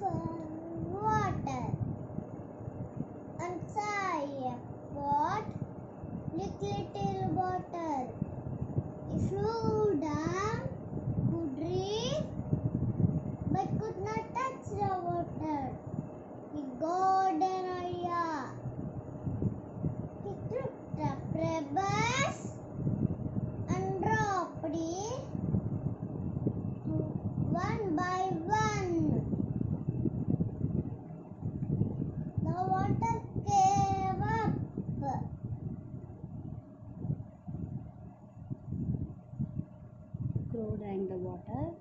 water. And a pot with little water. He flew down to drink but could not touch the water. He got an idea. He took the pebbles The water came up. Crow drank the water